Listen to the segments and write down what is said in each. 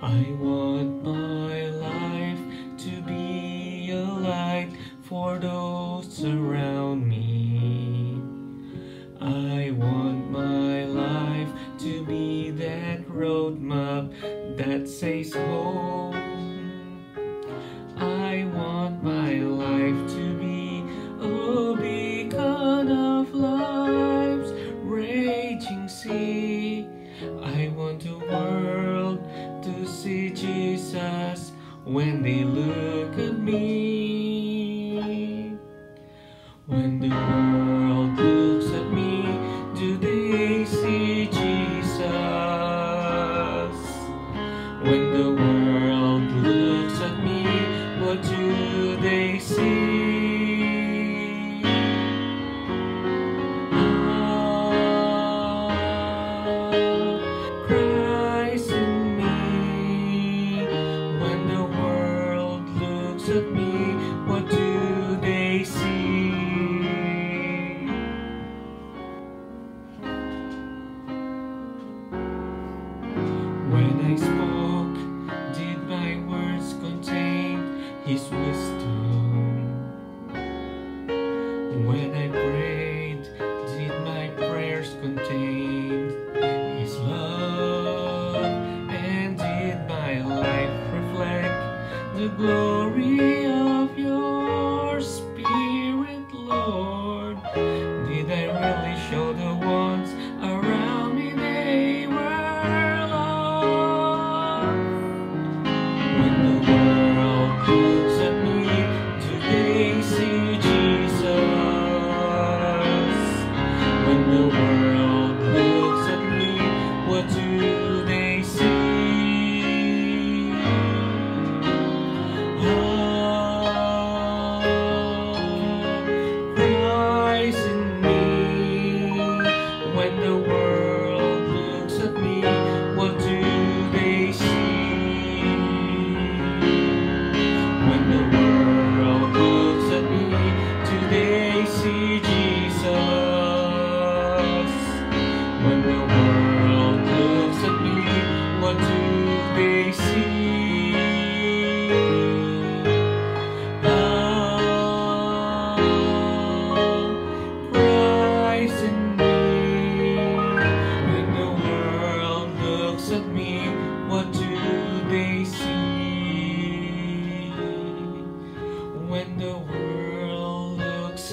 I want my life to be a light for those around me. I want Jesus when they look at me. When the world looks at me, do they see Jesus? When the When I prayed, did my prayers contain His love? And did my life reflect the glory?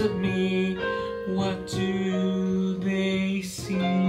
of me, what do they see?